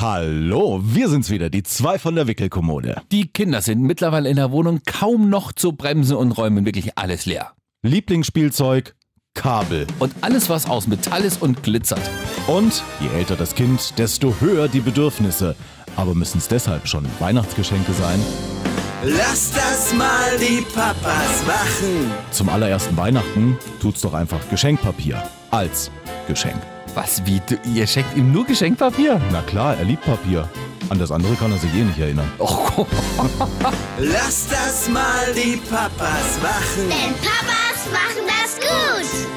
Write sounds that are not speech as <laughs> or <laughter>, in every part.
Hallo, wir sind's wieder, die zwei von der Wickelkommode. Die Kinder sind mittlerweile in der Wohnung kaum noch zu bremsen und räumen wirklich alles leer. Lieblingsspielzeug, Kabel. Und alles, was aus Metall ist und glitzert. Und je älter das Kind, desto höher die Bedürfnisse. Aber müssen es deshalb schon Weihnachtsgeschenke sein? Lass das mal die Papas machen. Zum allerersten Weihnachten tut's doch einfach Geschenkpapier als Geschenk. Was, wie, du, ihr schenkt ihm nur Geschenkpapier? Na klar, er liebt Papier. An das andere kann er sich eh nicht erinnern. <laughs> Oh, Lass das mal die Papas machen. Denn Papas machen das gut.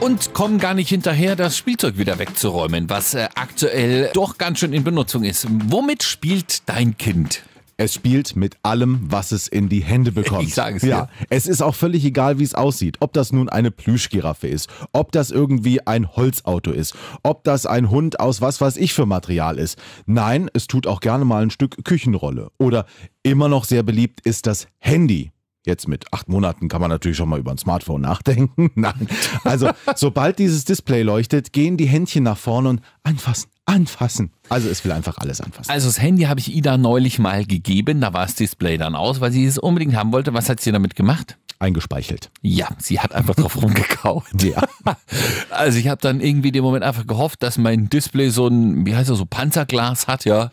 und kommen gar nicht hinterher, das Spielzeug wieder wegzuräumen, was äh, aktuell doch ganz schön in Benutzung ist. Womit spielt dein Kind? Es spielt mit allem, was es in die Hände bekommt. Ich sage es ja. dir. Es ist auch völlig egal, wie es aussieht. Ob das nun eine Plüschgiraffe ist, ob das irgendwie ein Holzauto ist, ob das ein Hund aus was weiß ich für Material ist. Nein, es tut auch gerne mal ein Stück Küchenrolle. Oder immer noch sehr beliebt ist das Handy. Jetzt mit acht Monaten kann man natürlich schon mal über ein Smartphone nachdenken. <laughs> Nein. Also, sobald dieses Display leuchtet, gehen die Händchen nach vorne und anfassen, anfassen. Also, es will einfach alles anfassen. Also das Handy habe ich Ida neulich mal gegeben, da war das Display dann aus, weil sie es unbedingt haben wollte. Was hat sie damit gemacht? Eingespeichelt. Ja, sie hat einfach drauf rumgekaut. Ja. <laughs> Also ich habe dann irgendwie den Moment einfach gehofft, dass mein Display so ein, wie heißt das, so Panzerglas hat, ja.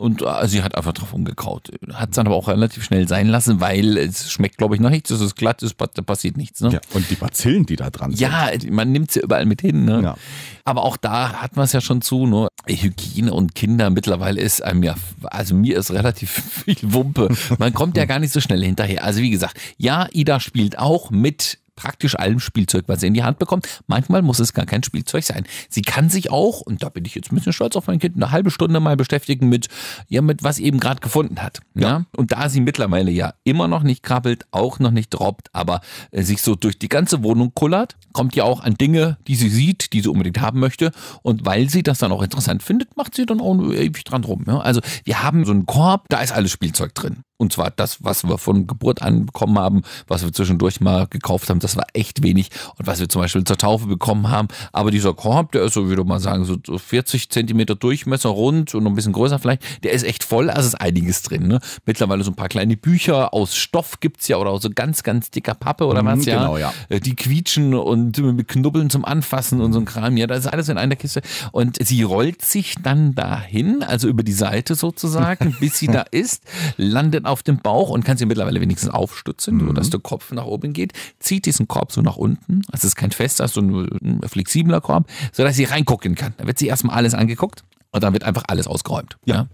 Und äh, sie hat einfach drauf rumgekaut. Hat es dann aber auch relativ schnell sein lassen, weil es schmeckt, glaube ich, noch nichts. Es ist glatt, es passiert nichts. Ne? Ja, und die Bazillen, die da dran sind. Ja, man nimmt sie überall mit hin. Ne? Ja. Aber auch da hat man es ja schon zu. Nur Hygiene und Kinder mittlerweile ist einem ja, also mir ist relativ <laughs> viel Wumpe. Man kommt ja <laughs> gar nicht so schnell hinterher. Also wie gesagt, ja, Ida spielt auch mit praktisch allem Spielzeug, was sie in die Hand bekommt. Manchmal muss es gar kein Spielzeug sein. Sie kann sich auch, und da bin ich jetzt ein bisschen stolz auf mein Kind, eine halbe Stunde mal beschäftigen mit, ja, mit was sie eben gerade gefunden hat. Ja. Und da sie mittlerweile ja immer noch nicht krabbelt, auch noch nicht droppt, aber äh, sich so durch die ganze Wohnung kullert, kommt ja auch an Dinge, die sie sieht, die sie unbedingt haben möchte. Und weil sie das dann auch interessant findet, macht sie dann auch ewig dran rum. Ja? Also wir haben so einen Korb, da ist alles Spielzeug drin. Und zwar das, was wir von Geburt an bekommen haben, was wir zwischendurch mal gekauft haben, das war echt wenig. Und was wir zum Beispiel zur Taufe bekommen haben. Aber dieser Korb, der ist so, würde man sagen, so so 40 Zentimeter Durchmesser, rund und ein bisschen größer vielleicht. Der ist echt voll, also ist einiges drin. Ne? Mittlerweile so ein paar kleine Bücher aus Stoff gibt's ja oder aus so ganz, ganz dicker Pappe oder Mhm, was, ja. genau, ja. Äh, Die quietschen und mit Knubbeln zum Anfassen und so ein Kram. Ja, das ist alles in einer Kiste. Und sie rollt sich dann dahin, also über die Seite sozusagen, <laughs> bis sie da ist, landet auf dem Bauch und kann sie mittlerweile wenigstens aufstützen, sodass der Kopf nach oben geht, zieht diesen Korb so nach unten. Also es ist kein fester, so ein, ein flexibler Korb, sodass sie reingucken kann. Da wird sie erstmal alles angeguckt. Und dann wird einfach alles ausgeräumt. Ja.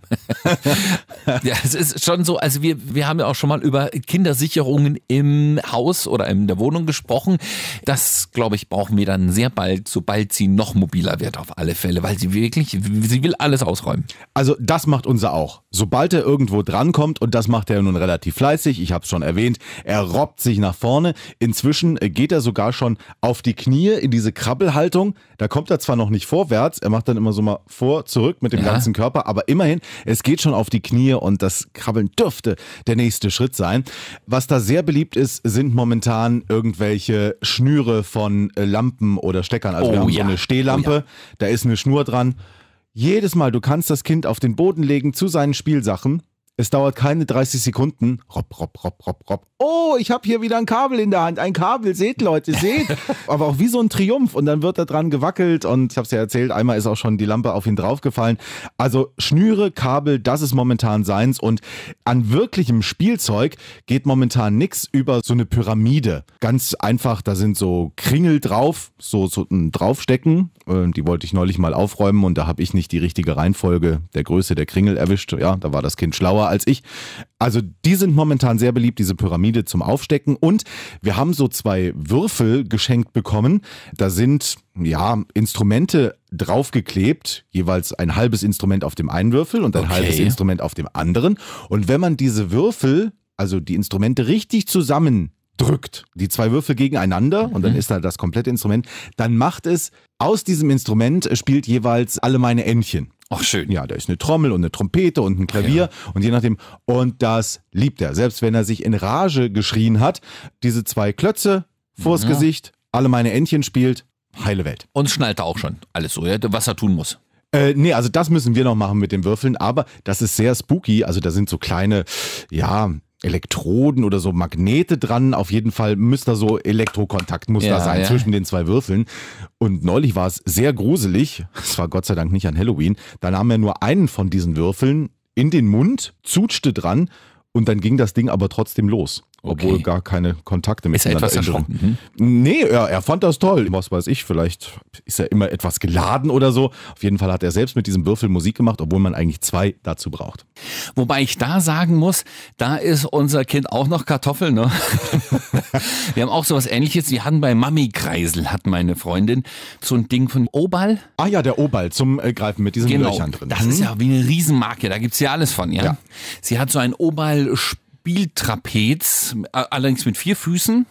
<laughs> ja, es ist schon so, also wir, wir haben ja auch schon mal über Kindersicherungen im Haus oder in der Wohnung gesprochen. Das, glaube ich, brauchen wir dann sehr bald, sobald sie noch mobiler wird auf alle Fälle, weil sie wirklich, sie will alles ausräumen. Also das macht unser auch. Sobald er irgendwo drankommt, und das macht er nun relativ fleißig, ich habe es schon erwähnt, er robbt sich nach vorne. Inzwischen geht er sogar schon auf die Knie in diese Krabbelhaltung. Da kommt er zwar noch nicht vorwärts, er macht dann immer so mal vor, zurück mit dem Ja. ganzen Körper, aber immerhin, es geht schon auf die Knie und das Krabbeln dürfte der nächste Schritt sein. Was da sehr beliebt ist, sind momentan irgendwelche Schnüre von äh, Lampen oder Steckern. Also wir Oh haben ja. so eine Stehlampe, Oh da ist eine Schnur dran. Jedes Mal, du kannst das Kind auf den Boden legen zu seinen Spielsachen. Es dauert keine 30 Sekunden. Rob, rob, rob, rob, rob. Oh, ich habe hier wieder ein Kabel in der Hand. Ein Kabel, seht Leute, seht. <laughs> Aber auch wie so ein Triumph. Und dann wird da dran gewackelt. Und ich habe es ja erzählt, einmal ist auch schon die Lampe auf ihn draufgefallen. Also Schnüre, Kabel, das ist momentan seins. Und an wirklichem Spielzeug geht momentan nix über so eine Pyramide. Ganz einfach, da sind so Kringel drauf, so, so ein Draufstecken. Äh, Die wollte ich neulich mal aufräumen und da habe ich nicht die richtige Reihenfolge der Größe der Kringel erwischt. Ja, da war das Kind schlauer als ich. Also die sind momentan sehr beliebt, diese Pyramide zum Aufstecken. Und wir haben so zwei Würfel geschenkt bekommen. Da sind ja Instrumente draufgeklebt, jeweils ein halbes Instrument auf dem einen Würfel und ein Okay. halbes Instrument auf dem anderen. Und wenn man diese Würfel, also die Instrumente richtig zusammen drückt, die zwei Würfel gegeneinander und dann ist da das komplette Instrument, dann macht es aus diesem Instrument spielt jeweils alle meine Entchen. Ach, schön. Ja, da ist eine Trommel und eine Trompete und ein Klavier und je nachdem. Und das liebt er. Selbst wenn er sich in Rage geschrien hat, diese zwei Klötze vors Ja. Gesicht, alle meine Entchen spielt, heile Welt. Und schnallt er auch schon alles so, ja, was er tun muss. Äh, nee, also das müssen wir noch machen mit den Würfeln, aber das ist sehr spooky. Also da sind so kleine, ja, Elektroden oder so Magnete dran. Auf jeden Fall müsste da so Elektrokontakt muss Ja, da sein ja. zwischen den zwei Würfeln. Und neulich war es sehr gruselig. Es war Gott sei Dank nicht an Halloween. Da nahm er nur einen von diesen Würfeln in den Mund, zutschte dran und dann ging das Ding aber trotzdem los. Obwohl Okay. gar keine Kontakte Ist er miteinander etwas erschrocken? Hm? Nee, er, er fand das toll. Was weiß ich, vielleicht ist er immer etwas geladen oder so. Auf jeden Fall hat er selbst mit diesem Würfel Musik gemacht, obwohl man eigentlich zwei dazu braucht. Wobei ich da sagen muss, da ist unser Kind auch noch Kartoffel, ne? <laughs> Wir haben auch sowas ähnliches. Die hatten bei Mami Kreisel, hat meine Freundin, so ein Ding von Obal. Ah ja, der Obal zum äh, Greifen mit diesen Löchern drin. Genau. Das ist ja wie eine Riesenmarke, da gibt's ja alles von, ja. Ja. Sie hat so ein Obal Spieltrapez, allerdings mit vier Füßen.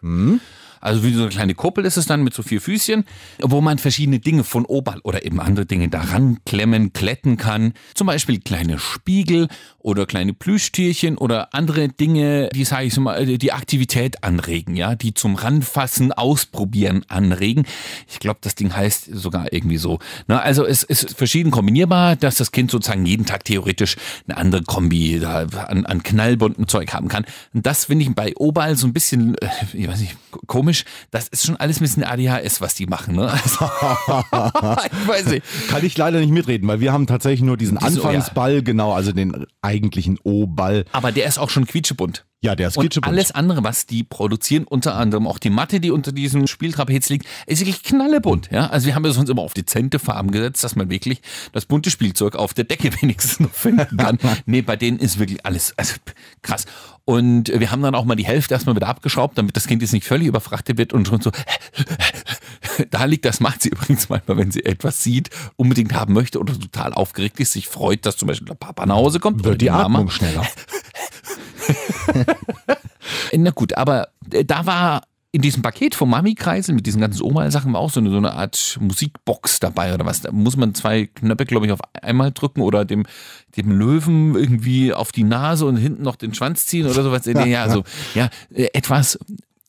Hm? Also wie so eine kleine Kuppel ist es dann mit so vier Füßchen, wo man verschiedene Dinge von Obal oder eben andere Dinge daran klemmen, kletten kann. Zum Beispiel kleine Spiegel oder kleine Plüschtierchen oder andere Dinge, die, sage ich so mal, die Aktivität anregen, ja, die zum Ranfassen, Ausprobieren anregen. Ich glaube, das Ding heißt sogar irgendwie so. Na, also es ist verschieden kombinierbar, dass das Kind sozusagen jeden Tag theoretisch eine andere Kombi da an, an knallbunten Zeug haben kann. Und das finde ich bei Obal so ein bisschen, äh, ich weiß nicht, komisch. Das ist schon alles ein bisschen ADHS, was die machen. Ne? Also, <laughs> ich weiß nicht. Kann ich leider nicht mitreden, weil wir haben tatsächlich nur diesen. Anfangsball, genau, also den eigentlichen O-Ball. Aber der ist auch schon quietschebunt. Ja, der ist Und alles andere, was die produzieren, unter anderem auch die Matte, die unter diesem Spieltrapez liegt, ist wirklich knallebunt. Ja? Also wir haben es uns immer auf dezente Farben gesetzt, dass man wirklich das bunte Spielzeug auf der Decke <laughs> wenigstens noch finden kann. <laughs> nee, bei denen ist wirklich alles also, krass. Und wir haben dann auch mal die Hälfte erstmal wieder abgeschraubt, damit das Kind jetzt nicht völlig überfrachtet wird und schon so. <laughs> Da liegt, das macht sie übrigens manchmal, wenn sie etwas sieht, unbedingt haben möchte oder total aufgeregt ist, sich freut, dass zum Beispiel der Papa nach Hause kommt oder Wird die Mama. Atmung schneller. <laughs> Na gut, aber äh, da war in diesem Paket vom Mami-Kreisel mit diesen ganzen Oma-Sachen war auch so eine, so eine Art Musikbox dabei oder was. Da muss man zwei Knöpfe, glaube ich, auf einmal drücken oder dem, dem Löwen irgendwie auf die Nase und hinten noch den Schwanz ziehen oder sowas. Ja, <laughs> ja, also, ja, äh, etwas,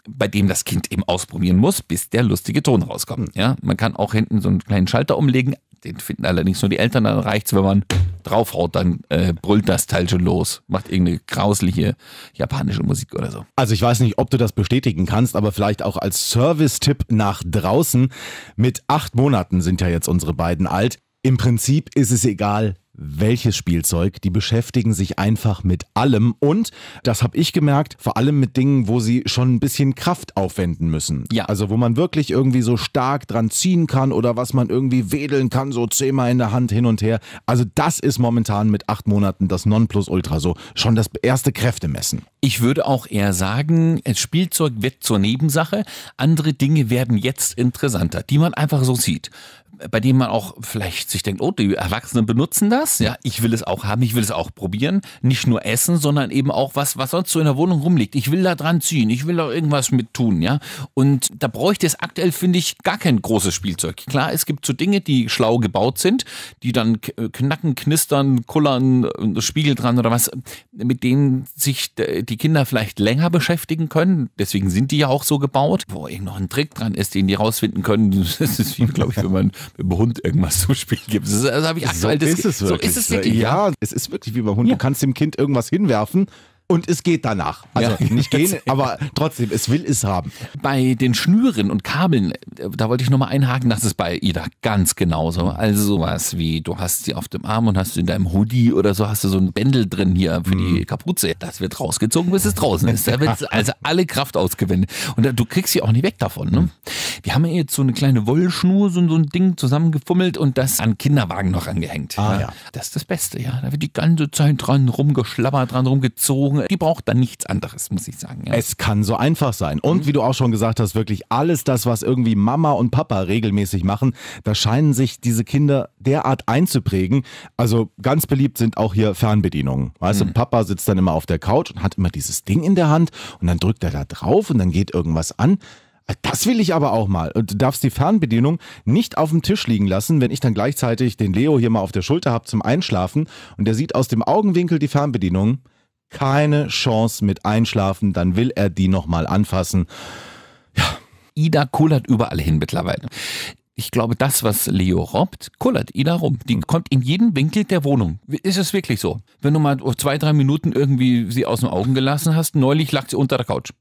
bei dem das Kind eben ausprobieren muss, bis der lustige Ton rauskommt. Ja, man kann auch hinten so einen kleinen Schalter umlegen. Den finden allerdings nur die Eltern. Dann reicht's, wenn man draufhaut, dann äh, brüllt das Teil schon los. Macht irgendeine grausliche japanische Musik oder so. Also ich weiß nicht, ob du das bestätigen kannst, aber vielleicht auch als Service-Tipp nach draußen. Mit acht Monaten sind ja jetzt unsere beiden alt. Im Prinzip ist es egal, welches Spielzeug, die beschäftigen sich einfach mit allem und, das habe ich gemerkt, vor allem mit Dingen, wo sie schon ein bisschen Kraft aufwenden müssen. Ja. Also wo man wirklich irgendwie so stark dran ziehen kann oder was man irgendwie wedeln kann, so zehnmal in der Hand hin und her. Also das ist momentan mit acht Monaten das Nonplusultra so, schon das erste Kräftemessen. Ich würde auch eher sagen, Spielzeug wird zur Nebensache. Andere Dinge werden jetzt interessanter, die man einfach so sieht. Bei denen man auch vielleicht sich denkt, oh, die Erwachsenen benutzen das. Ja, ich will es auch haben, ich will es auch probieren. Nicht nur essen, sondern eben auch was, was sonst so in der Wohnung rumliegt. Ich will da dran ziehen, ich will da irgendwas mit tun, ja. Und da bräuchte es aktuell, finde ich, gar kein großes Spielzeug. Klar, es gibt so Dinge, die schlau gebaut sind, die dann k- knacken, knistern, kullern, äh, Spiegel dran oder was, mit denen sich die Kinder vielleicht länger beschäftigen können. Deswegen sind die ja auch so gebaut, wo irgend noch ein Trick dran ist, den die rausfinden können. <laughs> Das ist wie, glaube ich, wenn man mit dem Hund irgendwas <laughs> zum Spielen gibt. Das, ist- das habe ich aktuell. das, So ist es wirklich. Ja, es ist wirklich wie beim Hund. Ja. Du kannst dem Kind irgendwas hinwerfen und es geht danach. Also Ja. nicht gehen, aber trotzdem, es will es haben. Bei den Schnüren und Kabeln, äh, da wollte ich nochmal einhaken, das ist bei Ida ganz genauso. Also sowas wie, du hast sie auf dem Arm und hast in deinem Hoodie oder so hast du so ein Bändel drin hier für die Kapuze. Das wird rausgezogen, bis es draußen ist. Da wird <laughs> also alle Kraft ausgewendet. Und da- du kriegst sie auch nicht weg davon. Ne? Wir haben ja jetzt so eine kleine Wollschnur, so, so ein Ding zusammengefummelt und das an Kinderwagen noch angehängt. Ah, ja. Das ist das Beste, ja. Da wird die ganze Zeit dran rumgeschlabbert, dran rumgezogen. Die braucht dann nichts anderes, muss ich sagen. Ja. Es kann so einfach sein. Und wie du auch schon gesagt hast, wirklich alles das, was irgendwie Mama und Papa regelmäßig machen, da scheinen sich diese Kinder derart einzuprägen. Also ganz beliebt sind auch hier Fernbedienungen. Weißt du, Papa sitzt dann immer auf der Couch und hat immer dieses Ding in der Hand und dann drückt er da drauf und dann geht irgendwas an. Das will ich aber auch mal. Und du darfst die Fernbedienung nicht auf dem Tisch liegen lassen, wenn ich dann gleichzeitig den Leo hier mal auf der Schulter habe zum Einschlafen und der sieht aus dem Augenwinkel die Fernbedienung. Keine Chance mit Einschlafen, dann will er die nochmal anfassen. Ida kullert überall hin mittlerweile. Ich glaube, das, was Leo robbt, kullert Ida rum. Die kommt in jeden Winkel der Wohnung. Ist es wirklich so? Wenn du mal zwei, drei Minuten irgendwie sie aus den Augen gelassen hast, neulich lag sie unter der Couch.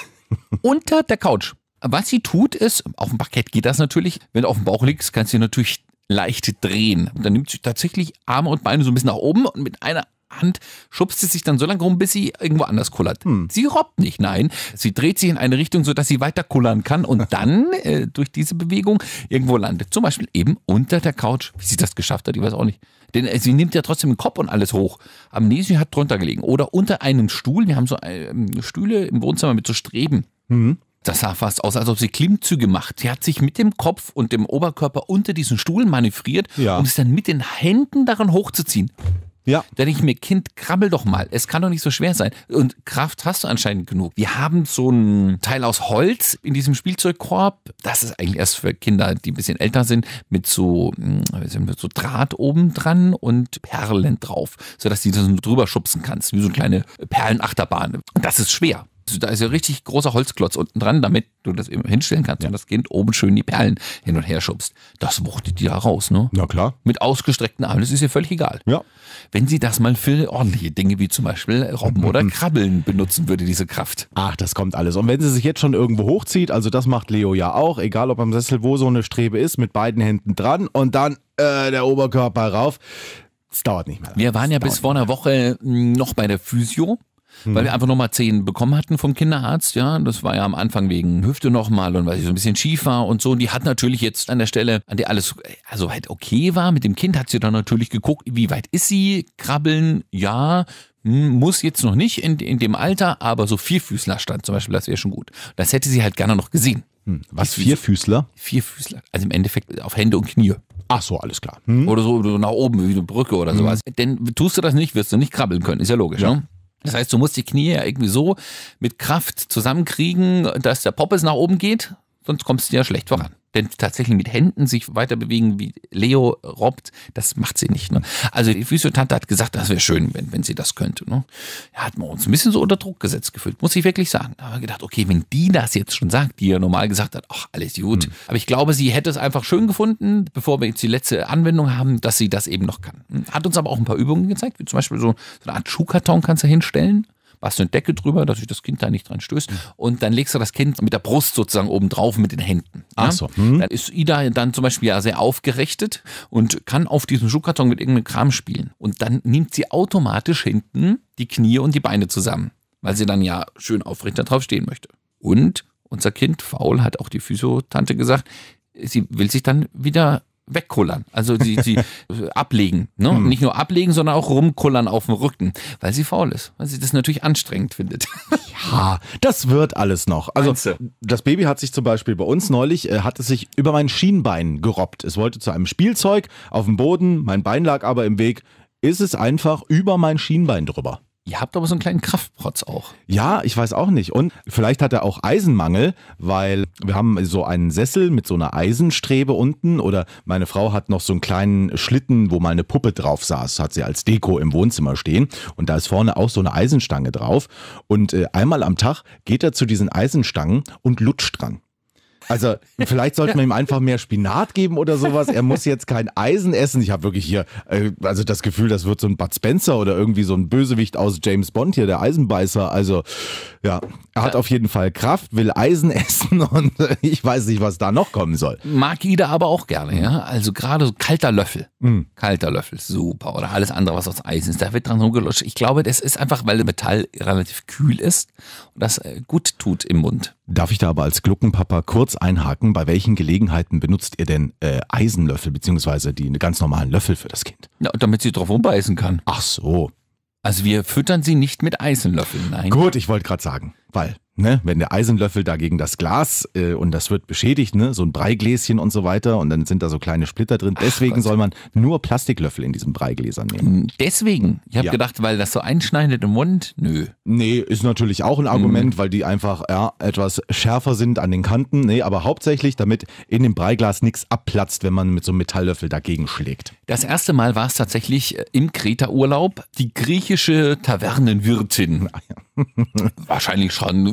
<laughs> unter der Couch. Was sie tut ist, auf dem Parkett geht das natürlich, wenn du auf dem Bauch liegst, kannst du natürlich leicht drehen. Und dann nimmt sie tatsächlich Arme und Beine so ein bisschen nach oben und mit einer Hand schubst sie sich dann so lange rum, bis sie irgendwo anders kullert. Hm. Sie robbt nicht, nein. Sie dreht sich in eine Richtung, sodass sie weiter kullern kann und <laughs> dann äh, durch diese Bewegung irgendwo landet. Zum Beispiel eben unter der Couch. Wie sie das geschafft hat, ich weiß auch nicht. Denn äh, sie nimmt ja trotzdem den Kopf und alles hoch. Amnesie hat drunter gelegen. Oder unter einem Stuhl. Wir haben so äh, Stühle im Wohnzimmer mit so Streben. Das sah fast aus, als ob sie Klimmzüge macht. Sie hat sich mit dem Kopf und dem Oberkörper unter diesen Stuhl manövriert, Ja. um es dann mit den Händen daran hochzuziehen. Ja. Da denke ich mir, Kind, krabbel doch mal. Es kann doch nicht so schwer sein. Und Kraft hast du anscheinend genug. Wir haben so ein Teil aus Holz in diesem Spielzeugkorb. Das ist eigentlich erst für Kinder, die ein bisschen älter sind, mit so, hm, mit so Draht oben dran und Perlen drauf, sodass du das drüber schubsen kannst, wie so eine kleine Perlenachterbahn. Und das ist schwer. Also da ist ja richtig großer Holzklotz unten dran, damit du das eben hinstellen kannst und das Kind oben schön die Perlen hin und her schubst. Das wuchtet die da raus, ne? Na klar. Mit ausgestreckten Armen, das ist ihr völlig egal. Ja. Wenn sie das mal für ordentliche Dinge wie zum Beispiel Robben oder <laughs> Krabbeln benutzen würde, diese Kraft. Ach, das kommt alles. Und wenn sie sich jetzt schon irgendwo hochzieht, also das macht Leo ja auch, egal ob am Sessel, wo so eine Strebe ist, mit beiden Händen dran und dann äh, der Oberkörper rauf. Es dauert nicht mehr. Wir waren ja bis vor einer Woche mh, noch bei der Physio. Weil wir einfach nochmal zehn bekommen hatten vom Kinderarzt, ja. Das war ja am Anfang wegen Hüfte nochmal und weil sie so ein bisschen schief war und so. Und die hat natürlich jetzt an der Stelle, an der alles also halt okay war mit dem Kind, hat sie dann natürlich geguckt, wie weit ist sie? Krabbeln, ja. Hm, Muss jetzt noch nicht in, in dem Alter, aber so Vierfüßlerstand zum Beispiel, das wäre schon gut. Das hätte sie halt gerne noch gesehen. Hm. Was, Vierfüßler? Vierfüßler. Also im Endeffekt auf Hände und Knie. Ach so, alles klar. Hm? Oder so oder nach oben, wie eine Brücke oder sowas. Denn tust du das nicht, wirst du nicht krabbeln können. Ist ja logisch, ne? Das heißt, du musst die Knie ja irgendwie so mit Kraft zusammenkriegen, dass der Poppes nach oben geht, sonst kommst du ja schlecht voran. Denn tatsächlich mit Händen sich weiter bewegen, wie Leo robbt, das macht sie nicht. Ne? Also die Physiotante hat gesagt, das wäre schön, wenn, wenn sie das könnte. Ne? Ja, hat man uns ein bisschen so unter Druck gesetzt gefühlt, muss ich wirklich sagen. Da haben wir gedacht, okay, wenn die das jetzt schon sagt, die ja normal gesagt hat, ach, alles gut. Aber ich glaube, sie hätte es einfach schön gefunden, bevor wir jetzt die letzte Anwendung haben, dass sie das eben noch kann. Hat uns aber auch ein paar Übungen gezeigt, wie zum Beispiel so, so eine Art Schuhkarton kannst du hinstellen machst du eine Decke drüber, dass sich das Kind da nicht dran stößt. Und dann legst du das Kind mit der Brust sozusagen oben drauf mit den Händen. Ach so, hm. Dann ist Ida dann zum Beispiel ja sehr aufgerichtet und kann auf diesem Schuhkarton mit irgendeinem Kram spielen. Und dann nimmt sie automatisch hinten die Knie und die Beine zusammen, weil sie dann ja schön aufrecht da drauf stehen möchte. Und unser Kind, faul, hat auch die Physiotante gesagt, sie will sich dann wieder wegkullern. Also sie, sie <laughs> ablegen. Ne? Nicht nur ablegen, sondern auch rumkullern auf dem Rücken, weil sie faul ist. Weil sie das natürlich anstrengend findet. <laughs> Ja, das wird alles noch. Also das Baby hat sich zum Beispiel bei uns neulich, äh, hat es sich über mein Schienbein gerobbt. Es wollte zu einem Spielzeug auf dem Boden, mein Bein lag aber im Weg. Ist es einfach über mein Schienbein drüber. Ihr habt aber so einen kleinen Kraftprotz auch. Ja, ich weiß auch nicht. Und vielleicht hat er auch Eisenmangel, weil wir haben so einen Sessel mit so einer Eisenstrebe unten oder meine Frau hat noch so einen kleinen Schlitten, wo mal eine Puppe drauf saß, hat sie als Deko im Wohnzimmer stehen und da ist vorne auch so eine Eisenstange drauf und äh, einmal am Tag geht er zu diesen Eisenstangen und lutscht dran. Also vielleicht sollte man ihm einfach mehr Spinat geben oder sowas. Er muss jetzt kein Eisen essen. Ich habe wirklich hier äh, also das Gefühl, das wird so ein Bud Spencer oder irgendwie so ein Bösewicht aus James Bond hier, der Eisenbeißer. Also ja, er hat auf jeden Fall Kraft, will Eisen <laughs> essen und ich weiß nicht, was da noch kommen soll. Mag Ida aber auch gerne, ja. Also gerade so kalter Löffel. Kalter Löffel, super. Oder alles andere, was aus Eisen ist. Da wird dran rumgelutscht. Ich glaube, das ist einfach, weil Metall relativ kühl ist und das äh, gut tut im Mund. Darf ich da aber als Gluckenpapa kurz einhaken? Bei welchen Gelegenheiten benutzt ihr denn äh, Eisenlöffel beziehungsweise die ganz normalen Löffel für das Kind? Ja, damit sie drauf rumbeißen kann. Ach so. Also wir füttern sie nicht mit Eisenlöffeln, nein. Gut, ich wollte gerade sagen, weil, ne, wenn der Eisenlöffel da gegen das Glas äh, und das wird beschädigt, ne, so ein Breigläschen und so weiter und dann sind da so kleine Splitter drin. Deswegen Gott. soll man nur Plastiklöffel in diesen Breigläsern nehmen. Deswegen. Ich habe Ja. gedacht, weil das so einschneidet im Mund. Nö. Nee, ist natürlich auch ein Argument, weil die einfach ja, etwas schärfer sind an den Kanten. Nee, aber hauptsächlich, damit in dem Breiglas nichts abplatzt, wenn man mit so einem Metalllöffel dagegen schlägt. Das erste Mal war es tatsächlich äh, im Kreta-Urlaub die griechische Tavernenwirtin. <laughs> Wahrscheinlich schon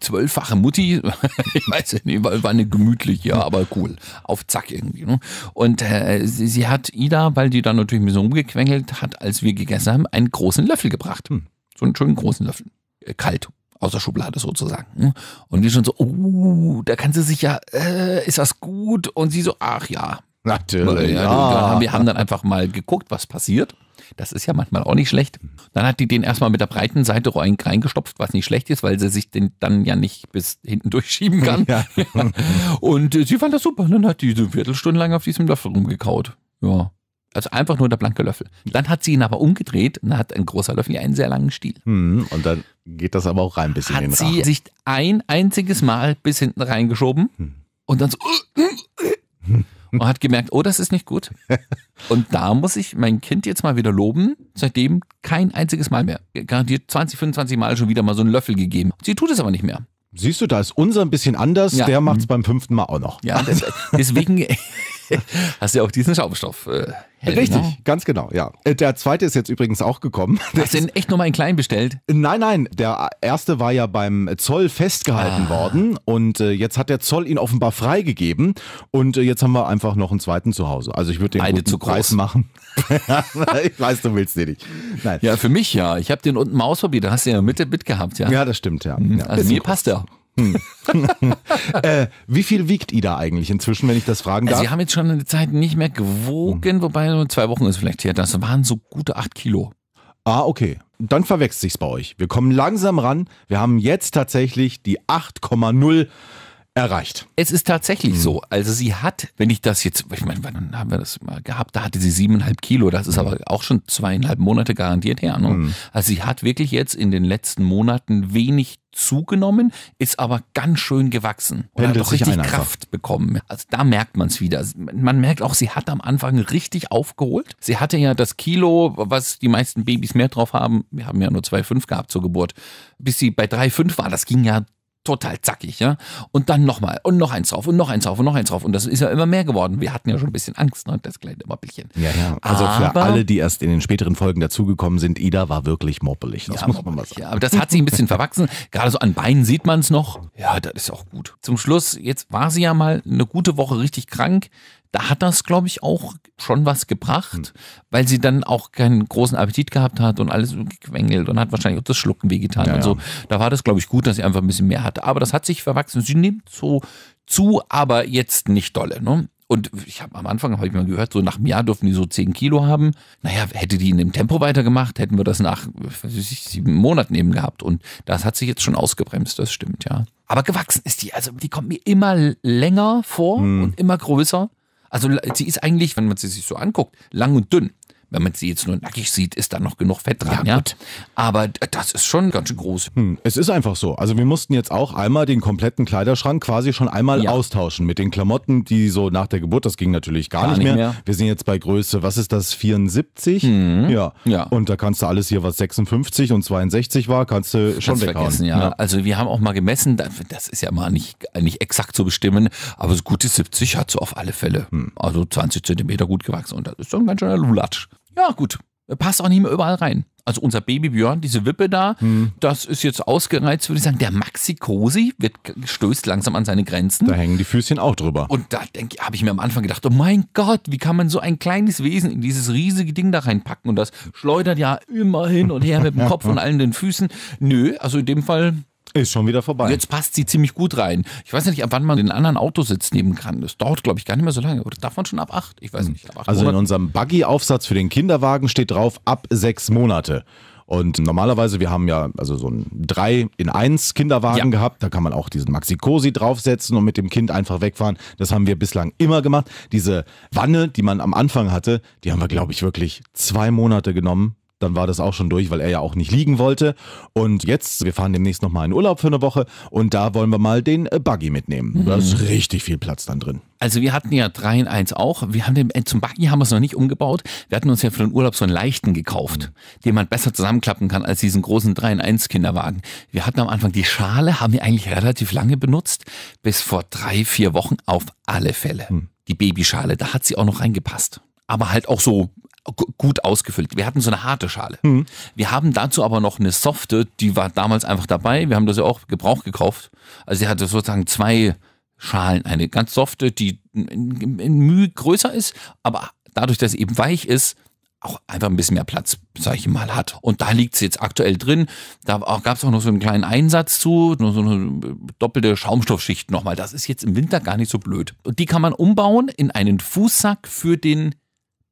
zwölffache Mutti. <laughs> ich weiß nicht, war, war eine gemütlich, ja, aber cool. Auf Zack irgendwie. Ne? Und äh, sie, sie hat Ida, weil die dann natürlich ein bisschen rumgequengelt hat, als wir gegessen haben, einen großen Löffel gebracht. So einen schönen großen Löffel. Äh, Kalt. Aus der Schublade sozusagen. ne? Und wir schon so, oh, da kann sie sich ja, äh, ist das gut? Und sie so, ach ja, Natürlich. ja, Ja, Wir haben dann einfach mal geguckt, was passiert. Das ist ja manchmal auch nicht schlecht. Dann hat die den erstmal mit der breiten Seite rein- reingestopft, was nicht schlecht ist, weil sie sich den dann ja nicht bis hinten <laughs> durchschieben kann. Ja. <laughs> Und äh, sie fand das super. Dann hat die so eine Viertelstunde lang auf diesem Löffel rumgekaut. Ja. Also einfach nur der blanke Löffel. Dann hat sie ihn aber umgedreht und hat ein großer Löffel einen sehr langen Stiel. Hm, und dann geht das aber auch rein bis in den Hat sie Rachen. sich ein einziges Mal bis hinten reingeschoben und dann so und hat gemerkt, oh, das ist nicht gut. Und da muss ich mein Kind jetzt mal wieder loben. Seitdem kein einziges Mal mehr. Garantiert 20, 25 Mal schon wieder mal so einen Löffel gegeben. Sie tut es aber nicht mehr. Siehst du, da ist unser ein bisschen anders. Ja. Der macht's beim fünften Mal auch noch. Ja, deswegen <laughs> <laughs> hast du ja auch diesen Schaumstoff. Äh, Helm, Richtig, ne? ganz genau, ja. Äh, Der zweite ist jetzt übrigens auch gekommen. Hast du den echt nochmal in klein bestellt? Nein, nein, der erste war ja beim Zoll festgehalten Ah. worden und äh, jetzt hat der Zoll ihn offenbar freigegeben und äh, jetzt haben wir einfach noch einen zweiten zu Hause. Also ich würde den Beide zu Preis groß. machen. <laughs> ich weiß, du willst den nicht. Nein. Ja, für mich ja. Ich habe den unten mal ausprobiert. Da hast du ja in der Mitte mitgehabt, ja. Ja, das stimmt, ja. ja. also mir passt der. <laughs> Äh, wie viel wiegt Ida eigentlich inzwischen, wenn ich das fragen darf? Also wir haben jetzt schon eine Zeit nicht mehr gewogen, wobei nur zwei Wochen ist vielleicht her. Das waren so gute acht Kilo. Ah, okay. Dann verwechselt sich's bei euch. Wir kommen langsam ran. Wir haben jetzt tatsächlich die 8,0 erreicht. Es ist tatsächlich Hm. so. Also sie hat, wenn ich das jetzt, ich meine, wann haben wir das mal gehabt? Da hatte sie siebeneinhalb Kilo. Das ist aber auch schon zweieinhalb Monate garantiert her. Ne? Hm. Also sie hat wirklich jetzt in den letzten Monaten wenig zugenommen, ist aber ganz schön gewachsen und Pendelt hat auch richtig einfach. Kraft bekommen. Also da merkt man es wieder. Man merkt auch, sie hat am Anfang richtig aufgeholt. Sie hatte ja das Kilo, was die meisten Babys mehr drauf haben. Wir haben ja nur 2,5 gehabt zur Geburt. Bis sie bei 3,5 war, das ging ja total zackig, ja. Und dann nochmal und noch eins drauf und noch eins drauf und noch eins drauf. Und das ist ja immer mehr geworden. Wir hatten ja schon ein bisschen Angst, ne? Das kleine Moppelchen. Ja, ja. Also für Aber- alle, die erst in den späteren Folgen dazugekommen sind, Ida war wirklich moppelig. Das Ja, muss man mal sagen. Ja, aber das hat sich ein bisschen <laughs> verwachsen. Gerade so an Beinen sieht man es noch. Ja, das ist auch gut. Zum Schluss, jetzt war sie ja mal eine gute Woche richtig krank. Da hat das, glaube ich, auch schon was gebracht, Hm. weil sie dann auch keinen großen Appetit gehabt hat und alles gequengelt und hat wahrscheinlich auch das Schlucken wehgetan Ja, und so. Da war das, glaube ich, gut, dass sie einfach ein bisschen mehr hatte. Aber das hat sich verwachsen. Sie nimmt so zu, aber jetzt nicht dolle. Ne? Und ich habe am Anfang, habe ich mal gehört, so nach einem Jahr dürfen die so 10 Kilo haben. Naja, hätte die in dem Tempo weitergemacht, hätten wir das nach ich, sieben Monaten eben gehabt. Und das hat sich jetzt schon ausgebremst, das stimmt, ja. Aber gewachsen ist die, also die kommt mir immer länger vor und immer größer. Also sie ist eigentlich, wenn man sie sich so anguckt, lang und dünn. Wenn man sie jetzt nur nackig sieht, ist da noch genug Fett dran, ja. Aber das ist schon ganz schön groß. Hm, Es ist einfach so. Also wir mussten jetzt auch einmal den kompletten Kleiderschrank quasi schon einmal Ja. austauschen mit den Klamotten, die so nach der Geburt, das ging natürlich gar, nicht, mehr. mehr. Wir sind jetzt bei Größe, was ist das, 74? Ja. Mhm. Ja. Und da kannst du alles hier, was 56 und 62 war, kannst du schon Kannst weghauen. vergessen, ja. Also wir haben auch mal gemessen, da- das ist ja mal nicht, nicht exakt zu bestimmen, aber so gute 70 hat so auf alle Fälle. Hm. Also 20 Zentimeter gut gewachsen und das ist schon ein ganz schöner Lulatsch. Ja, gut. Passt auch nicht mehr überall rein. Also unser Baby Björn, diese Wippe da, Hm. das ist jetzt ausgereizt, würde ich sagen. Der Maxi Cosi wird, stößt langsam an seine Grenzen. Da hängen die Füßchen auch drüber. Und da denke habe ich mir am Anfang gedacht, oh mein Gott, wie kann man so ein kleines Wesen in dieses riesige Ding da reinpacken? Und das schleudert ja immer hin und her mit dem <laughs> Kopf und allen den Füßen. Nö, also in dem Fall, Ist schon wieder vorbei. jetzt passt sie ziemlich gut rein. Ich weiß nicht, ab wann man in anderen Autositz nehmen kann. Das dauert, glaube ich, gar nicht mehr so lange. Oder darf man schon ab acht? Ich weiß nicht. Ab acht Also in Monaten. unserem Buggy-Aufsatz für den Kinderwagen steht drauf, ab sechs Monate. Und normalerweise, wir haben ja also so ein 3 in 1 Kinderwagen Ja. gehabt, da kann man auch diesen Maxi-Cosi draufsetzen und mit dem Kind einfach wegfahren. Das haben wir bislang immer gemacht. Diese Wanne, die man am Anfang hatte, die haben wir, glaube ich, wirklich zwei Monate genommen. Dann war das auch schon durch, weil er ja auch nicht liegen wollte. Und jetzt, wir fahren demnächst nochmal in Urlaub für eine Woche und da wollen wir mal den äh, Buggy mitnehmen. Da ist richtig viel Platz dann drin. Also wir hatten ja 3 in 1 auch. Wir haben den, äh, zum Buggy haben wir es noch nicht umgebaut. Wir hatten uns ja für den Urlaub so einen leichten gekauft, den man besser zusammenklappen kann als diesen großen 3 in 1 Kinderwagen. Wir hatten am Anfang die Schale, haben wir eigentlich relativ lange benutzt, bis vor drei, vier Wochen auf alle Fälle. Die Babyschale, da hat sie auch noch reingepasst. Aber halt auch so gut ausgefüllt. Wir hatten so eine harte Schale. Mhm. Wir haben dazu aber noch eine softe, die war damals einfach dabei. Wir haben das ja auch Gebrauch gekauft. Also sie hatte sozusagen zwei Schalen. Eine ganz softe, die in, Mühe größer ist, aber dadurch, dass sie eben weich ist, auch einfach ein bisschen mehr Platz, sag ich mal, hat. Und da liegt sie jetzt aktuell drin. Da gab es auch noch so einen kleinen Einsatz zu, nur so eine doppelte Schaumstoffschicht nochmal. Das ist jetzt im Winter gar nicht so blöd. Und die kann man umbauen in einen Fußsack für den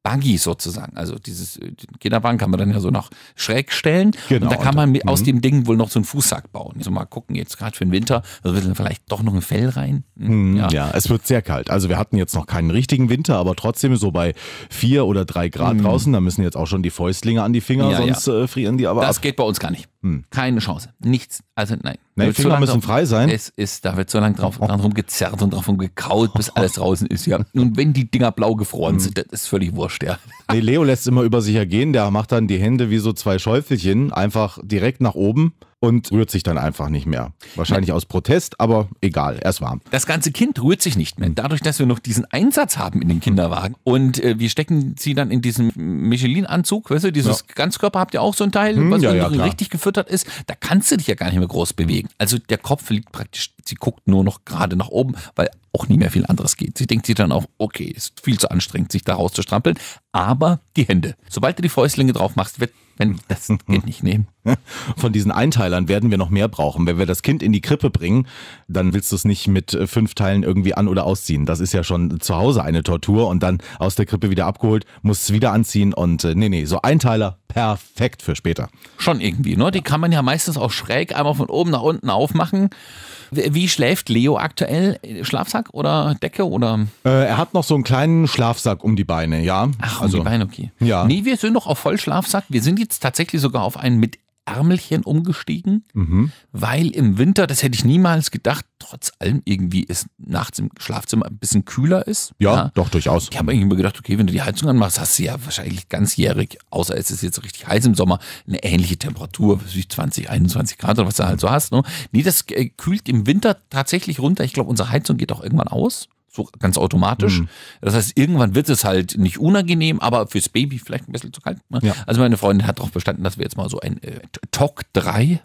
Buggy sozusagen. Also dieses äh, Kinderwagen kann man dann ja so nach schräg stellen. Genau. Und da kann man aus dem Ding wohl noch so einen Fußsack bauen. Also mal gucken, jetzt gerade für den Winter, da wird dann vielleicht doch noch ein Fell rein. Hm, Ja. es wird sehr kalt. Also wir hatten jetzt noch keinen richtigen Winter, aber trotzdem so bei vier oder drei Grad draußen, da müssen jetzt auch schon die Fäustlinge an die Finger, Mhm. Ja, sonst Äh, frieren die aber Das ab. geht bei uns gar nicht. Keine Chance. Nichts. Also nein. Nee, Finger müssen drauf- frei sein. Es ist, da wird so lange drauf, dran rumgezerrt und drauf rumgekaut, bis <laughs> alles draußen ist, ja. Und wenn die Dinger blau gefroren sind, das ist völlig wurscht, ja. Nee, Leo lässt immer über sich ergehen, der macht dann die Hände wie so zwei Schäufelchen einfach direkt nach oben und rührt sich dann einfach nicht mehr. Wahrscheinlich aus Protest, aber egal, er ist warm. Das ganze Kind rührt sich nicht mehr. Dadurch, dass wir noch diesen Einsatz haben in den Kinderwagen und äh, wir stecken sie dann in diesen Michelin-Anzug, weißt du, dieses Ganzkörper habt ihr auch so ein Teil, Hm, was ja, ja, richtig gefüttert ist, da kannst du dich ja gar nicht mehr groß bewegen. Also der Kopf liegt praktisch, sie guckt nur noch gerade nach oben, weil auch nie mehr viel anderes geht. Sie denkt sich dann auch, okay, ist viel zu anstrengend, sich da rauszustrampeln, aber die Hände. Sobald du die Fäustlinge drauf machst, wird, wenn, das <laughs> geht nicht nehmen. Von diesen Einteilern werden wir noch mehr brauchen. Wenn wir das Kind in die Krippe bringen, dann willst du es nicht mit äh, fünf Teilen irgendwie an- oder ausziehen. Das ist ja schon zu Hause eine Tortur und dann aus der Krippe wieder abgeholt, musst es wieder anziehen und äh, nee, nee, so Einteiler, perfekt für später. Schon irgendwie, ne? Die kann man ja meistens auch schräg einmal von oben nach unten aufmachen. Wie wie schläft Leo aktuell? Schlafsack oder Decke oder? Äh, er hat noch so einen kleinen Schlafsack um die Beine, ja. Ach, um die Beine, okay. ja. Nee, wir sind noch auf Vollschlafsack. Wir sind jetzt tatsächlich sogar auf einen mit Ärmelchen umgestiegen, Mhm. weil im Winter, das hätte ich niemals gedacht, trotz allem irgendwie es nachts im Schlafzimmer ein bisschen kühler ist. Ja, doch, durchaus. Ich habe eigentlich immer gedacht, okay, wenn du die Heizung anmachst, hast du ja wahrscheinlich ganzjährig, außer es ist jetzt richtig heiß im Sommer, eine ähnliche Temperatur, was weiß ich 20, 21 Grad oder was du halt so hast. Ne? Nee, das äh, kühlt im Winter tatsächlich runter. Ich glaube, unsere Heizung geht auch irgendwann aus. So ganz automatisch. Mhm. Das heißt, irgendwann wird es halt nicht unangenehm, aber fürs Baby vielleicht ein bisschen zu kalt. Ne? Ja. Also meine Freundin hat darauf bestanden, dass wir jetzt mal so ein äh, TOC 3,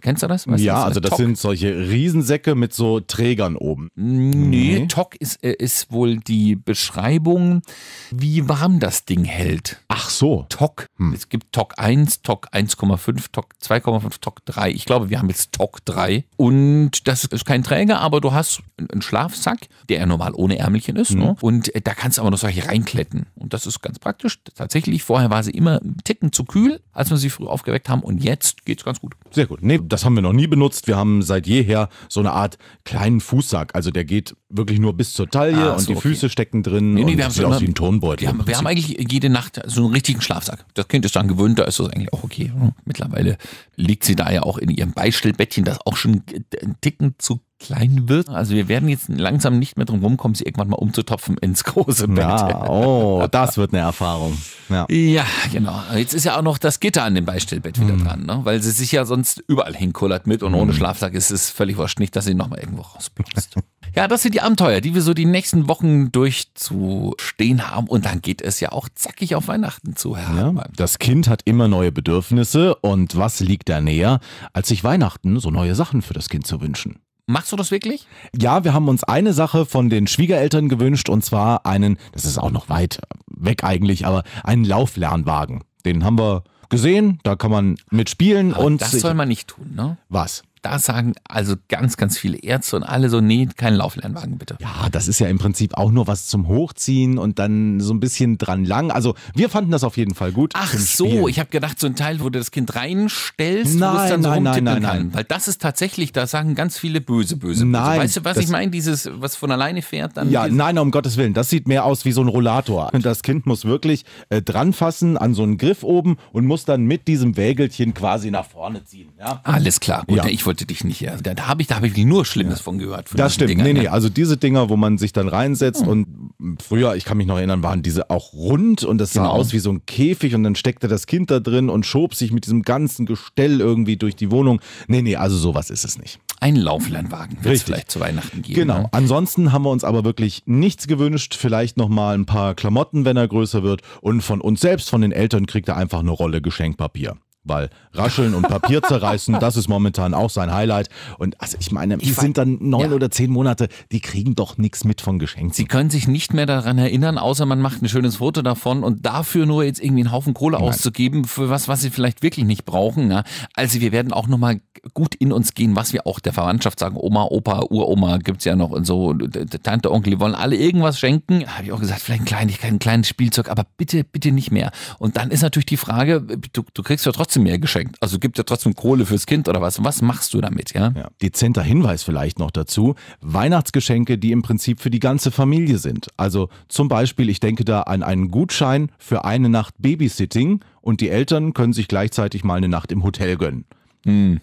kennst du das? Weißt Ja, was also das TOC? sind solche Riesensäcke mit so Trägern oben. Nee, TOC ist, äh, ist wohl die Beschreibung, wie warm das Ding hält. Ach so. TOC. Es gibt TOC 1, TOC 1,5, TOC 2,5, TOC 3. Ich glaube, wir haben jetzt TOC 3. Und das ist kein Träger, aber du hast einen Schlafsack, der ja normal ohne Ärmelchen ist. Ne? Und äh, da kannst du aber noch solche reinkletten. Und das ist ganz praktisch. Tatsächlich, vorher war sie immer einen Ticken zu kühl, als wir sie früh aufgeweckt haben. Und jetzt geht's ganz gut. Sehr gut. Nee, das haben wir noch nie benutzt. Wir haben seit jeher so eine Art kleinen Fußsack. Also der geht wirklich nur bis zur Taille Ah, und so, die okay. Füße stecken drin. Nee, nee, wir haben sieht aus wie ein Tonbeutel. Wir haben, wir haben eigentlich jede Nacht so einen richtigen Schlafsack. Das Kind ist dann gewöhnt, da ist das eigentlich auch okay. Mittlerweile liegt sie da ja auch in ihrem Beistellbettchen, das auch schon ein Ticken zu klein wird. Also wir werden jetzt langsam nicht mehr drum rumkommen, sie irgendwann mal umzutopfen ins große Bett. ja, oh, <laughs> das wird eine Erfahrung. Ja. Ja, genau. Jetzt ist ja auch noch das Gitter an dem Beistellbett wieder dran, ne? weil sie sich ja sonst überall hinkullert mit und ohne Schlafsack ist es völlig wurscht nicht, dass sie nochmal irgendwo rausplumpst. <laughs> ja, das sind die Abenteuer, die wir so die nächsten Wochen durchzustehen haben und dann geht es ja auch zackig auf Weihnachten zu, Herr Ja, Hartmann. das Kind hat immer neue Bedürfnisse und was liegt da näher, als sich Weihnachten so neue Sachen für das Kind zu wünschen? Machst du das wirklich? Ja, wir haben uns eine Sache von den Schwiegereltern gewünscht und zwar einen, das ist auch noch weit weg eigentlich, aber einen Lauflernwagen. Den haben wir gesehen, da kann man mitspielen Aber und das soll man nicht tun, ne? was? Da sagen also ganz, ganz viele Ärzte und alle so, nee, keinen Lauflernwagen bitte. Ja, das ist ja im Prinzip auch nur was zum Hochziehen und dann so ein bisschen dran lang. Also wir fanden das auf jeden Fall gut. Ach so, ich habe gedacht, so ein Teil, wo du das Kind reinstellst, wo es Nein, dann so nein, nein, rumtippen nein, kann. nein. Weil das ist tatsächlich, da sagen ganz viele böse, böse, böse. Nein, Weißt du, was ich meine? Dieses, was von alleine fährt, dann. Ja, nein, um Gottes Willen. Das sieht mehr aus wie so ein Rollator. Und <laughs> das Kind muss wirklich äh, dran fassen an so einen Griff oben und muss dann mit diesem Wägelchen quasi nach vorne ziehen. Ja? Alles klar, gut. Ja. Ich wollte dich nicht. Ja. Da, habe ich, da hab ich nur Schlimmes von gehört. Von Das stimmt. Dingern, nee, nee, ja. also diese Dinger, wo man sich dann reinsetzt und früher, ich kann mich noch erinnern, waren diese auch rund und das sah Genau. aus wie so ein Käfig und dann steckte das Kind da drin und schob sich mit diesem ganzen Gestell irgendwie durch die Wohnung. Nee, nee, also sowas ist es nicht. Ein Lauflernwagen wird es vielleicht zu Weihnachten geben. Genau. Ne? Ansonsten haben wir uns aber wirklich nichts gewünscht. Vielleicht nochmal ein paar Klamotten, wenn er größer wird. Und von uns selbst, von den Eltern, kriegt er einfach eine Rolle Geschenkpapier. Weil Rascheln und Papier <laughs> zerreißen, das ist momentan auch sein Highlight. Und also ich meine, die sind dann neun Ja. oder zehn Monate, die kriegen doch nichts mit von Geschenken. Sie können sich nicht mehr daran erinnern, außer man macht ein schönes Foto davon und dafür nur jetzt irgendwie einen Haufen Kohle auszugeben für was, was sie vielleicht wirklich nicht brauchen. Ja. Also wir werden auch nochmal gut in uns gehen, was wir auch der Verwandtschaft sagen. Oma, Opa, Uroma gibt's ja noch und so. D- Tante, Onkel, die wollen alle irgendwas schenken. Habe ich auch gesagt, vielleicht Kleinigkeit, ein kleines Spielzeug, aber bitte, bitte nicht mehr. Und dann ist natürlich die Frage, du, du kriegst ja trotzdem mehr geschenkt. Also gibt ja trotzdem Kohle fürs Kind oder was. Was machst du damit, ja? Ja. Dezenter Hinweis vielleicht noch dazu. Weihnachtsgeschenke, die im Prinzip für die ganze Familie sind. Also zum Beispiel, ich denke da an einen Gutschein für eine Nacht Babysitting und die Eltern können sich gleichzeitig mal eine Nacht im Hotel gönnen.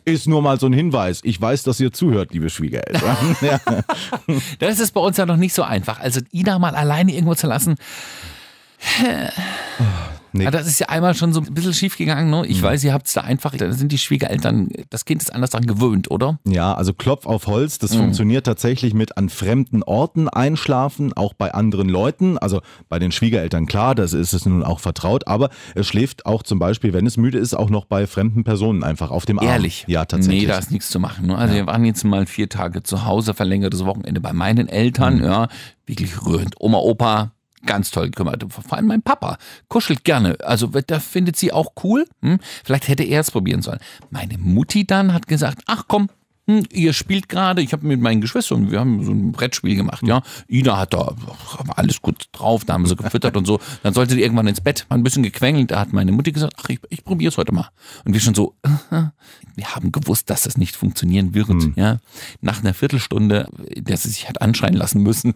Ist nur mal so ein Hinweis. Ich weiß, dass ihr zuhört, liebe Schwiegereltern. <laughs> ja. Das ist bei uns ja noch nicht so einfach. Also Ida mal alleine irgendwo zu lassen. <sighs> Nee. Ja, das ist ja einmal schon so ein bisschen schief gegangen. Ne? Ich weiß, ihr habt es da einfach, da sind die Schwiegereltern, das Kind ist anders dran gewöhnt, oder? ja, also Klopf auf Holz, das funktioniert tatsächlich mit an fremden Orten einschlafen, auch bei anderen Leuten. Also bei den Schwiegereltern klar, das ist es nun auch vertraut, aber es schläft auch zum Beispiel, wenn es müde ist, auch noch bei fremden Personen einfach auf dem Arm. Ehrlich? Ja, tatsächlich. Nee, da ist nichts zu machen. Ne? Also wir waren jetzt mal vier Tage zu Hause, verlängertes Wochenende bei meinen Mhm. Eltern. Ja, wirklich rührend. Oma, Opa, ganz toll gekümmert. Vor allem mein Papa kuschelt gerne. Also da findet sie auch cool. Hm? Vielleicht hätte er es probieren sollen. Meine Mutti dann hat gesagt, ach komm, hm, ihr spielt gerade, ich habe mit meinen Geschwistern, wir haben so ein Brettspiel gemacht, ja. Ida hat da war alles gut drauf, da haben sie gefüttert und so. Dann sollte die irgendwann ins Bett, mal ein bisschen gequengelt, da hat meine Mutti gesagt, ach, ich, ich probiere es heute mal. Und wir schon so, <laughs> wir haben gewusst, dass das nicht funktionieren wird, ja. Nach einer Viertelstunde, der sie sich hat anschreien lassen müssen,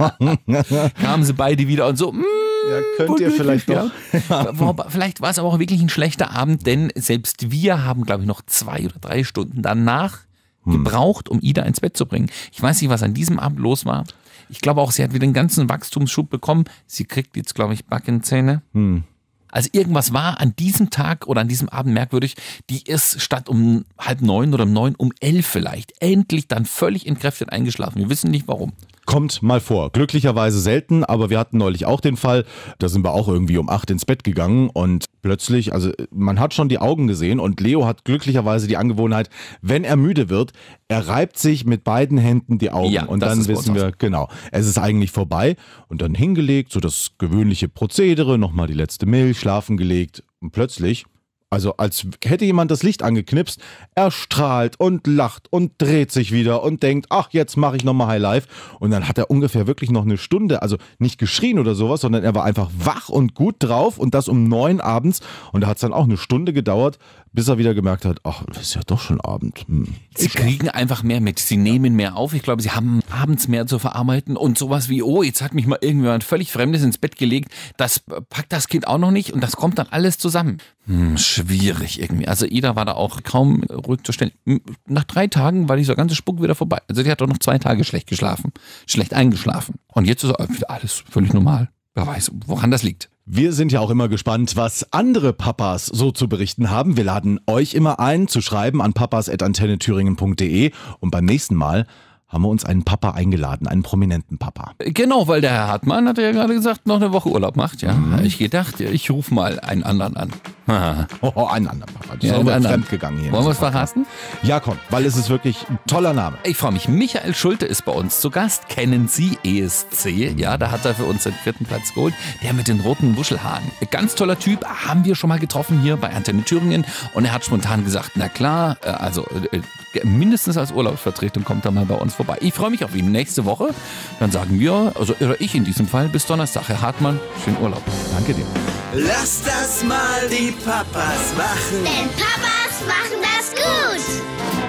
<laughs> kamen sie beide wieder und so, mm, Ja, könnt ihr vielleicht doch. <laughs> Vielleicht war es aber auch wirklich ein schlechter Abend, denn selbst wir haben, glaube ich, noch zwei oder drei Stunden danach Hm. gebraucht, um Ida ins Bett zu bringen. Ich weiß nicht, was an diesem Abend los war. Ich glaube auch, sie hat wieder den ganzen Wachstumsschub bekommen. Sie kriegt jetzt, glaube ich, Backenzähne. Hm. Also irgendwas war an diesem Tag oder an diesem Abend merkwürdig. Die ist statt um halb neun oder um neun, um elf vielleicht, endlich dann völlig entkräftet eingeschlafen. Wir wissen nicht warum. Kommt mal vor. Glücklicherweise selten, aber wir hatten neulich auch den Fall, da sind wir auch irgendwie um acht ins Bett gegangen und plötzlich, also man hat schon die Augen gesehen und Leo hat glücklicherweise die Angewohnheit, wenn er müde wird, er reibt sich mit beiden Händen die Augen Ja, und dann wissen wir, genau, es ist eigentlich vorbei und dann hingelegt, so das gewöhnliche Prozedere, nochmal die letzte Milch, schlafen gelegt und plötzlich also als hätte jemand das Licht angeknipst, er strahlt und lacht und dreht sich wieder und denkt, ach, jetzt mache ich nochmal High Life. Und dann hat er ungefähr wirklich noch eine Stunde, also nicht geschrien oder sowas, sondern er war einfach wach und gut drauf und das um neun abends. Und da hat es dann auch eine Stunde gedauert, bis er wieder gemerkt hat, ach, es ist ja doch schon Abend. Hm. Sie kriegen einfach mehr mit. Sie nehmen mehr auf. Ich glaube, sie haben abends mehr zu verarbeiten und sowas wie, oh, jetzt hat mich mal irgendjemand völlig Fremdes ins Bett gelegt. Das packt das Kind auch noch nicht und das kommt dann alles zusammen. Hm, schwierig irgendwie. Also Ida war da auch kaum ruhig zu stellen. Hm, Nach drei Tagen war dieser ganze Spuck wieder vorbei. Also die hat doch noch zwei Tage schlecht geschlafen, schlecht eingeschlafen. Und jetzt ist wieder alles völlig normal. Wer weiß, woran das liegt. Wir sind ja auch immer gespannt, was andere Papas so zu berichten haben. Wir laden euch immer ein, zu schreiben an papas.antennethüringen.de und beim nächsten Mal haben wir uns einen Papa eingeladen, einen prominenten Papa. Genau, weil der Herr Hartmann hat ja gerade gesagt, noch eine Woche Urlaub macht. Ja, hab ich gedacht, ich rufe mal einen anderen an. <laughs> Oh, einen anderen Papa. Das Ja, ist aber einen anderen. fremd gegangen hier. Wollen wir es verraten? Ja, komm, weil es ist wirklich ein toller Name. Ich freue mich. Michael Schulte ist bei uns zu Gast. Kennen Sie ESC? Ja, da hat er für uns den vierten Platz geholt. Der mit den roten Wuschelhaaren. Ganz toller Typ. Haben wir schon mal getroffen hier bei Antenne Thüringen. Und er hat spontan gesagt, na klar, äh, also äh, mindestens als Urlaubsvertretung kommt er mal bei uns vorbei. Ich freue mich auf ihn nächste Woche. Dann sagen wir, also oder ich in diesem Fall, bis Donnerstag. Herr Hartmann, schönen Urlaub. Danke dir. Lass das mal die Papas machen. Denn Papas machen das gut.